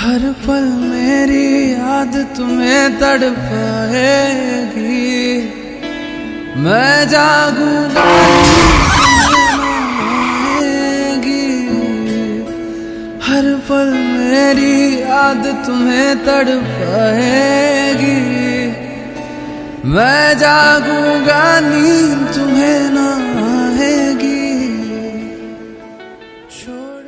हर पल मेरी याद तुम्हें तड़पाएगी। मैं जागूँगा हर पल मेरी याद तुम्हें तड़पाएगी। मैं जागूँगा, नींद तुम्हें ना आएगी। छोड़